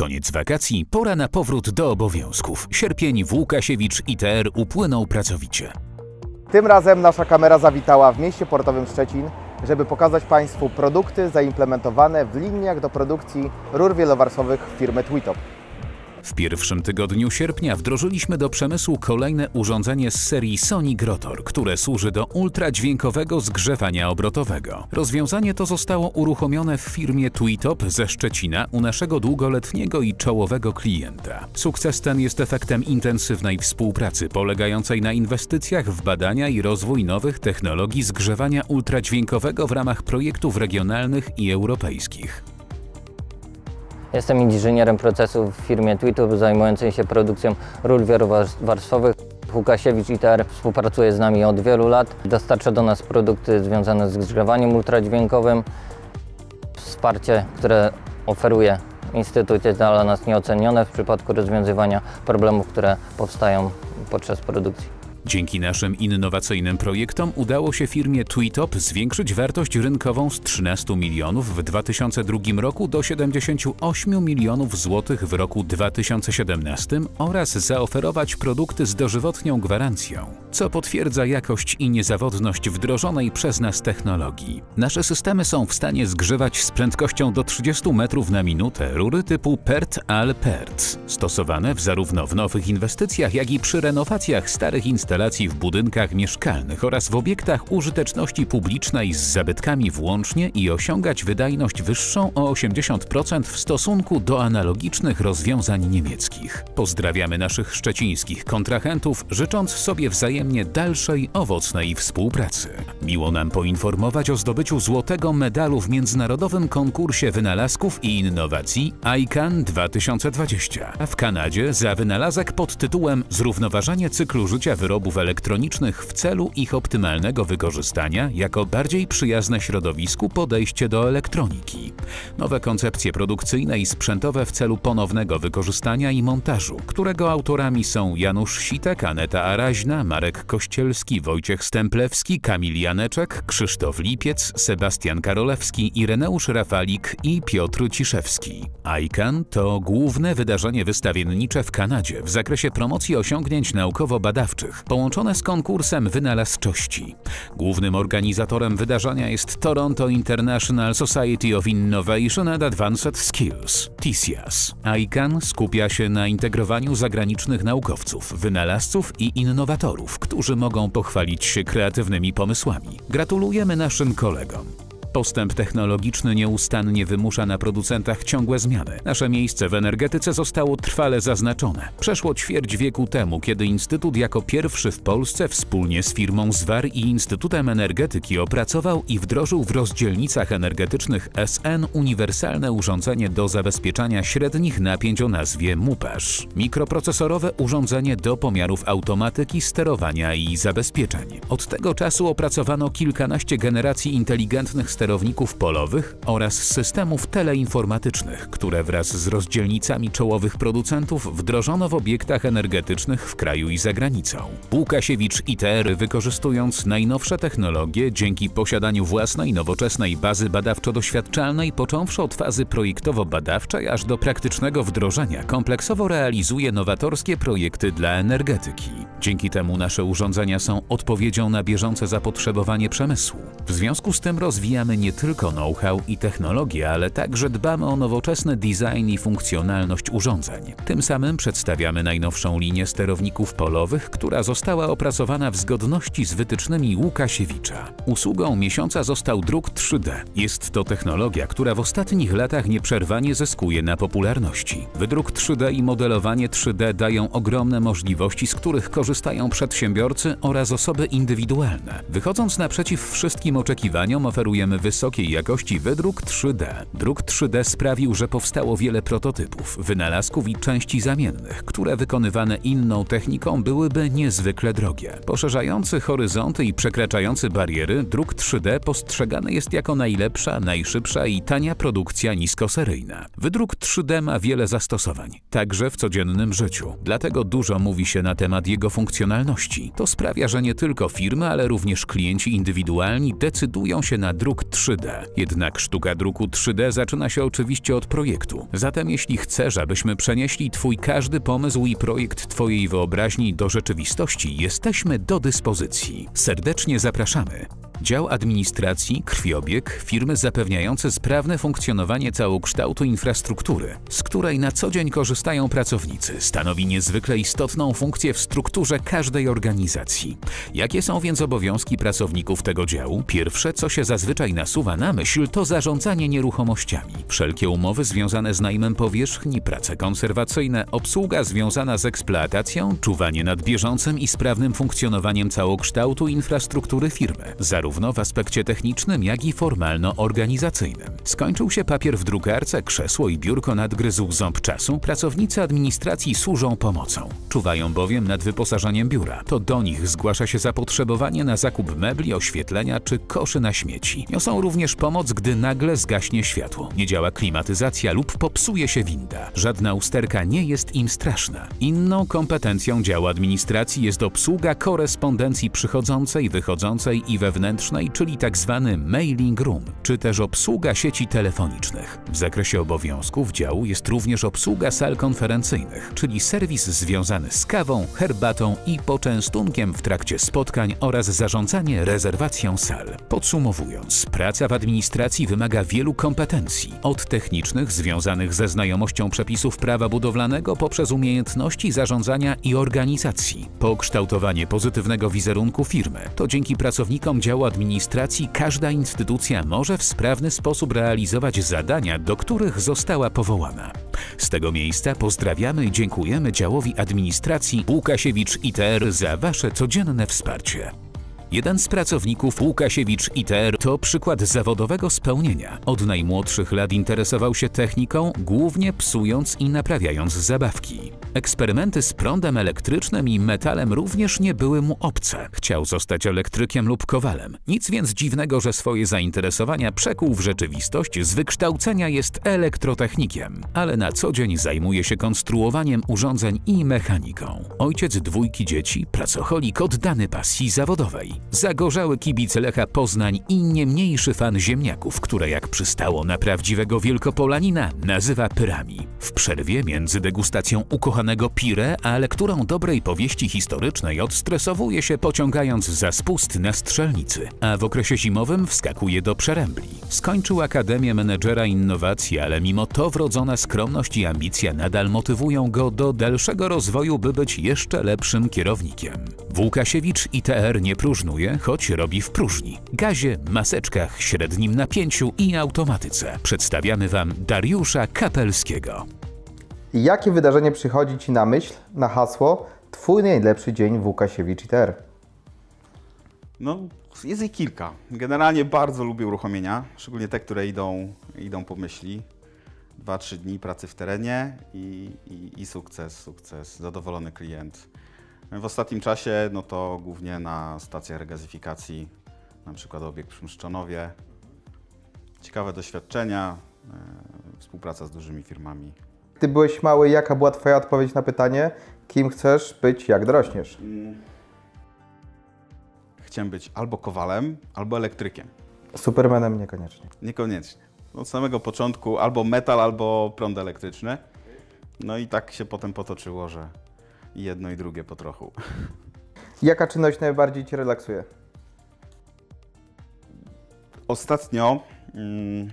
Koniec wakacji, pora na powrót do obowiązków. Sierpień w Łukasiewicz ITR upłynął pracowicie. Tym razem nasza kamera zawitała w mieście portowym Szczecin, żeby pokazać Państwu produkty zaimplementowane w liniach do produkcji rur wielowarstwowych firmy Twitop. W pierwszym tygodniu sierpnia wdrożyliśmy do przemysłu kolejne urządzenie z serii Sonic Rotor, które służy do ultradźwiękowego zgrzewania obrotowego. Rozwiązanie to zostało uruchomione w firmie Tweetop ze Szczecina u naszego długoletniego i czołowego klienta. Sukces ten jest efektem intensywnej współpracy polegającej na inwestycjach w badania i rozwój nowych technologii zgrzewania ultradźwiękowego w ramach projektów regionalnych i europejskich. Jestem inżynierem procesu w firmie Tweetub zajmującej się produkcją rur wielowarstwowych. Łukasiewicz ITR współpracuje z nami od wielu lat. Dostarcza do nas produkty związane z zgrzewaniem ultradźwiękowym. Wsparcie, które oferuje Instytut jest dla nas nieocenione w przypadku rozwiązywania problemów, które powstają podczas produkcji. Dzięki naszym innowacyjnym projektom udało się firmie Tweetop zwiększyć wartość rynkową z 13 milionów w 2002 roku do 78 milionów złotych w roku 2017 oraz zaoferować produkty z dożywotnią gwarancją, co potwierdza jakość i niezawodność wdrożonej przez nas technologii. Nasze systemy są w stanie zgrzewać z prędkością do 30 metrów na minutę rury typu PERT-AL-PERT, stosowane w zarówno w nowych inwestycjach, jak i przy renowacjach starych instalacji instalacji w budynkach mieszkalnych oraz w obiektach użyteczności publicznej z zabytkami włącznie i osiągać wydajność wyższą o 80% w stosunku do analogicznych rozwiązań niemieckich. Pozdrawiamy naszych szczecińskich kontrahentów, życząc sobie wzajemnie dalszej, owocnej współpracy. Miło nam poinformować o zdobyciu złotego medalu w międzynarodowym konkursie wynalazków i innowacji ICANN 2020 w Kanadzie za wynalazek pod tytułem Zrównoważenie cyklu życia wyrobów wyrobów elektronicznych w celu ich optymalnego wykorzystania jako bardziej przyjazne środowisku podejście do elektroniki. Nowe koncepcje produkcyjne i sprzętowe w celu ponownego wykorzystania i montażu, którego autorami są Janusz Sitek, Aneta Araźna, Marek Kościelski, Wojciech Stemplewski, Kamil Janeczek, Krzysztof Lipiec, Sebastian Karolewski, Ireneusz Rafalik i Piotr Ciszewski. ICANN to główne wydarzenie wystawiennicze w Kanadzie w zakresie promocji osiągnięć naukowo-badawczych, połączone z konkursem wynalazczości. Głównym organizatorem wydarzenia jest Toronto International Society of Innovation and Advanced Skills, TISIAS. ICANN skupia się na integrowaniu zagranicznych naukowców, wynalazców i innowatorów, którzy mogą pochwalić się kreatywnymi pomysłami. Gratulujemy naszym kolegom. Postęp technologiczny nieustannie wymusza na producentach ciągłe zmiany. Nasze miejsce w energetyce zostało trwale zaznaczone. Przeszło ćwierć wieku temu, kiedy Instytut jako pierwszy w Polsce wspólnie z firmą Zwar i Instytutem Energetyki opracował i wdrożył w rozdzielnicach energetycznych SN uniwersalne urządzenie do zabezpieczania średnich napięć o nazwie MUPASZ. Mikroprocesorowe urządzenie do pomiarów automatyki, sterowania i zabezpieczeń. Od tego czasu opracowano kilkanaście generacji inteligentnych sterowników polowych oraz systemów teleinformatycznych, które wraz z rozdzielnicami czołowych producentów wdrożono w obiektach energetycznych w kraju i za granicą. Łukasiewicz ITR wykorzystując najnowsze technologie dzięki posiadaniu własnej nowoczesnej bazy badawczo-doświadczalnej począwszy od fazy projektowo-badawczej aż do praktycznego wdrożenia kompleksowo realizuje nowatorskie projekty dla energetyki. Dzięki temu nasze urządzenia są odpowiedzią na bieżące zapotrzebowanie przemysłu. W związku z tym rozwijamy nie tylko know-how i technologię, ale także dbamy o nowoczesny design i funkcjonalność urządzeń. Tym samym przedstawiamy najnowszą linię sterowników polowych, która została opracowana w zgodności z wytycznymi Łukasiewicza. Usługą miesiąca został druk 3D. Jest to technologia, która w ostatnich latach nieprzerwanie zyskuje na popularności. Wydruk 3D i modelowanie 3D dają ogromne możliwości, z których korzystają przedsiębiorcy oraz osoby indywidualne. Wychodząc naprzeciw wszystkim oczekiwaniom, oferujemy wysokiej jakości wydruk 3D. Druk 3D sprawił, że powstało wiele prototypów, wynalazków i części zamiennych, które wykonywane inną techniką byłyby niezwykle drogie. Poszerzający horyzonty i przekraczający bariery, druk 3D postrzegany jest jako najlepsza, najszybsza i tania produkcja niskoseryjna. Wydruk 3D ma wiele zastosowań, także w codziennym życiu. Dlatego dużo mówi się na temat jego funkcjonalności. To sprawia, że nie tylko firmy, ale również klienci indywidualni decydują się na druk 3D. Jednak sztuka druku 3D zaczyna się oczywiście od projektu. Zatem jeśli chcesz, abyśmy przenieśli Twój każdy pomysł i projekt Twojej wyobraźni do rzeczywistości, jesteśmy do dyspozycji. Serdecznie zapraszamy. Dział administracji, krwiobieg, firmy zapewniające sprawne funkcjonowanie całokształtu infrastruktury, z której na co dzień korzystają pracownicy, stanowi niezwykle istotną funkcję w strukturze każdej organizacji. Jakie są więc obowiązki pracowników tego działu? Pierwsze, co się zazwyczaj nasuwa na myśl, to zarządzanie nieruchomościami. Wszelkie umowy związane z najmem powierzchni, prace konserwacyjne, obsługa związana z eksploatacją, czuwanie nad bieżącym i sprawnym funkcjonowaniem całokształtu infrastruktury firmy, zarówno w aspekcie technicznym, jak i formalno-organizacyjnym. Skończył się papier w drukarce, krzesło i biurko nadgryzł ząb czasu, pracownicy administracji służą pomocą. Czuwają bowiem nad wyposażeniem biura. To do nich zgłasza się zapotrzebowanie na zakup mebli, oświetlenia czy koszy na śmieci. Niosą również pomoc, gdy nagle zgaśnie światło, nie działa klimatyzacja lub popsuje się winda. Żadna usterka nie jest im straszna. Inną kompetencją działu administracji jest obsługa korespondencji przychodzącej, wychodzącej i wewnętrznej, czyli tzw. Tak mailing room, czy też obsługa sieci telefonicznych. W zakresie obowiązków działu jest również obsługa sal konferencyjnych, czyli serwis związany z kawą, herbatą i poczęstunkiem w trakcie spotkań oraz zarządzanie rezerwacją sal. Podsumowując, praca w administracji wymaga wielu kompetencji, od technicznych związanych ze znajomością przepisów prawa budowlanego poprzez umiejętności zarządzania i organizacji, po kształtowanie pozytywnego wizerunku firmy. To dzięki pracownikom działu administracji każda instytucja może w sprawny sposób realizować zadania, do których została powołana. Z tego miejsca pozdrawiamy i dziękujemy działowi administracji Łukasiewicz ITR za Wasze codzienne wsparcie. Jeden z pracowników Łukasiewicz ITR to przykład zawodowego spełnienia. Od najmłodszych lat interesował się techniką, głównie psując i naprawiając zabawki. Eksperymenty z prądem elektrycznym i metalem również nie były mu obce. Chciał zostać elektrykiem lub kowalem. Nic więc dziwnego, że swoje zainteresowania przekuł w rzeczywistość, z wykształcenia jest elektrotechnikiem, ale na co dzień zajmuje się konstruowaniem urządzeń i mechaniką. Ojciec dwójki dzieci, pracocholik oddany pasji zawodowej. Zagorzały kibic Lecha Poznań i nie mniejszy fan ziemniaków, które jak przystało na prawdziwego wielkopolanina nazywa pyrami. W przerwie między degustacją ukochanego pire a lekturą dobrej powieści historycznej odstresowuje się pociągając za spust na strzelnicy, a w okresie zimowym wskakuje do przerębli. Skończył Akademię Menedżera Innowacji, ale mimo to wrodzona skromność i ambicja nadal motywują go do dalszego rozwoju, by być jeszcze lepszym kierownikiem. Łukasiewicz ITR nie próżnuje, choć robi w próżni. Gazie, maseczkach, średnim napięciu i automatyce. Przedstawiamy Wam Dariusza Kapelskiego. Jakie wydarzenie przychodzi Ci na myśl, na hasło Twój najlepszy dzień w Łukasiewicz ITR? No, jest ich kilka. Generalnie bardzo lubię uruchomienia, szczególnie te, które idą, idą po myśli. Dwa, trzy dni pracy w terenie i, i, i sukces, sukces, zadowolony klient. W ostatnim czasie no to głównie na stacjach regazyfikacji, na przykład obiekt przy Mszczonowie. Ciekawe doświadczenia, e, współpraca z dużymi firmami. Gdy byłeś mały, jaka była Twoja odpowiedź na pytanie, kim chcesz być, jak dorośniesz? Chciałem być albo kowalem, albo elektrykiem. Supermanem niekoniecznie. Niekoniecznie. Od samego początku albo metal, albo prąd elektryczny. No i tak się potem potoczyło, że jedno i drugie po trochu. Jaka czynność najbardziej Cię relaksuje? Ostatnio mm,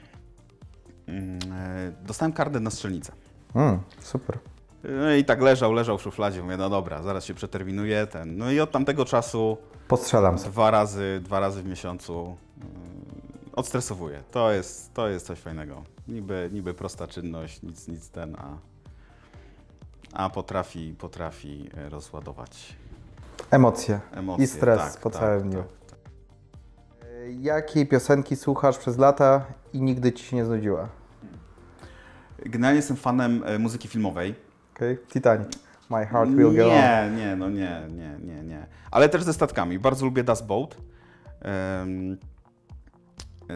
mm, e, dostałem kartę na strzelnicę. Mm, super. No i tak leżał, leżał w szufladzie. Mówię, no dobra, zaraz się przeterminuje ten. No i od tamtego czasu Postrzelam sobie. dwa razy, dwa razy w miesiącu mm, odstresowuję. To jest, to jest coś fajnego. Niby, niby prosta czynność, nic, nic ten, a, a potrafi, potrafi e, rozładować Emocje, emocje. i stres Tak, po tak, całym dniu. tak. E, Jakiej piosenki słuchasz przez lata i nigdy Ci się nie znudziła? Generalnie jestem fanem e, muzyki filmowej. Okay? Titanic. My heart will go on. Nie, nie, no nie, nie, nie, nie. Ale też ze statkami. Bardzo lubię Das Boat. Em,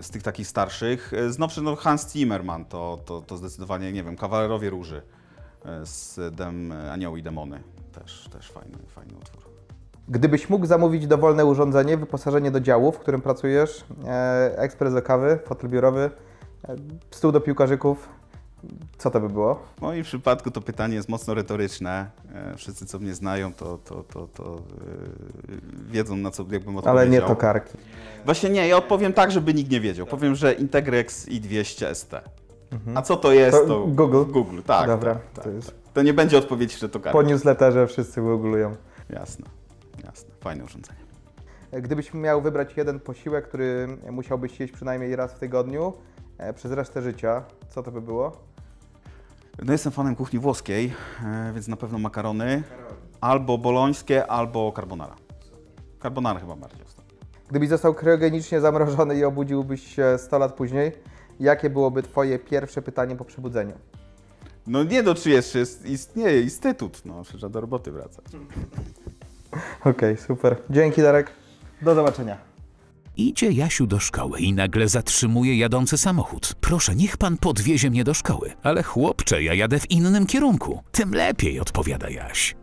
z tych takich starszych. Z nowszych, no Hans Zimmerman to, to, to zdecydowanie, nie wiem, Kawalerowie Róży e, z dem Anioły i Demony. Też, też fajny, fajny utwór. Gdybyś mógł zamówić dowolne urządzenie, wyposażenie do działu, w którym pracujesz, e, ekspres do kawy, fotel biurowy, e, stół do piłkarzyków, co to by było? W moim przypadku to pytanie jest mocno retoryczne. E, Wszyscy, co mnie znają, to, to, to, to e, wiedzą, na co jakbym odpowiedział. Ale nie tokarki. Właśnie nie, ja odpowiem tak, żeby nikt nie wiedział. Powiem, że Integrex i200 ST. A co to jest? To To, Google? Google, tak. Dobra, tak, tak, to jest- tak. To nie będzie odpowiedź, że to Po karta. newsletterze wszyscy googlują. Jasne, jasne. Fajne urządzenie. Gdybyś miał wybrać jeden posiłek, który musiałbyś jeść przynajmniej raz w tygodniu e, przez resztę życia, co to by było? No jestem fanem kuchni włoskiej, e, więc na pewno makarony. Albo bolońskie, albo carbonara. Carbonara chyba bardziej ostatnio. Gdybyś został kryogenicznie zamrożony i obudziłbyś się 100 lat później, jakie byłoby Twoje pierwsze pytanie po przebudzeniu? No nie do czy jeszcze jest, istnieje instytut, no trzeba do roboty wracać. Okej, super. Dzięki Darek. Do zobaczenia. Idzie Jasiu do szkoły i nagle zatrzymuje jadący samochód. Proszę, niech pan podwiezie mnie do szkoły. Ale chłopcze, ja jadę w innym kierunku. Tym lepiej, odpowiada Jaś.